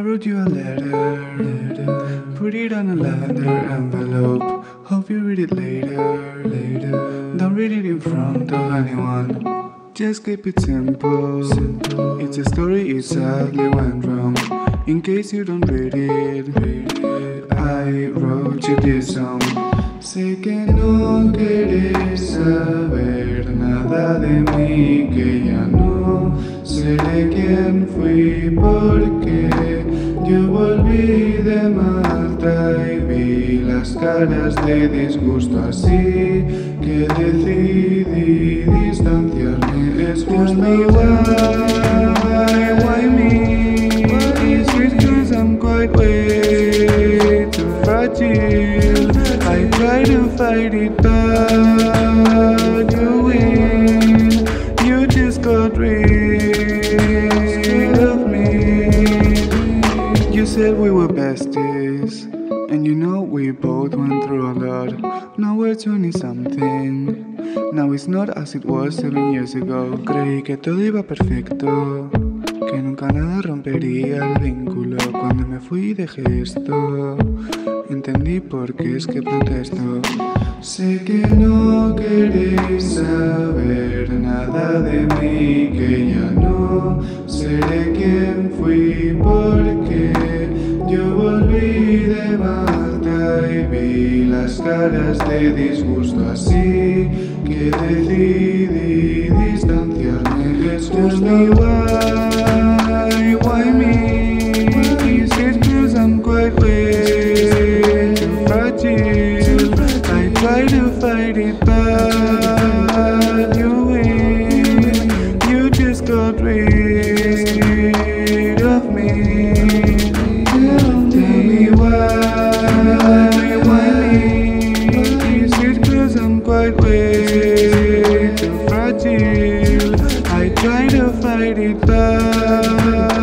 wrote you a letter, put it on a leather envelope. Hope you read it later, later. Don't read it in front of anyone. Just keep it simple. It's a story it sadly went wrong. In case you don't read it, read it. I wrote you this song. Sé que no quieres saber nada de mí, que ya no seré quien fui porque yo volví de Malta y vi las caras de disgusto así que decidí distanciarme. Excuse me, why, why me? Is it cause I'm quite way too fragile? I try to fight it but we were besties, and you know we both went through a lot. Now we're 20 something. Now it's not as it was seven years ago. Creí que todo iba perfecto, que nunca nada rompería el vínculo. Cuando me fui dejé esto, entendí por qué es que protesto. Sé que no queréis saber nada de mí, que ya no seré quien fui porque Vi las caras de disgusto así que decidí distanciarme. Excuse me, why, why me? Is it cause I'm quite way too fragile? I try to fight it but you win. You just got rid of me. Quite way too fragile? I try to fight it but